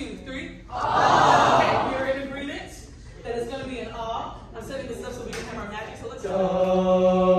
two, three. Ah. Okay, we are in agreement that it's going to be an awe. I'm setting this up so we can have our magic. So let's go. Ah.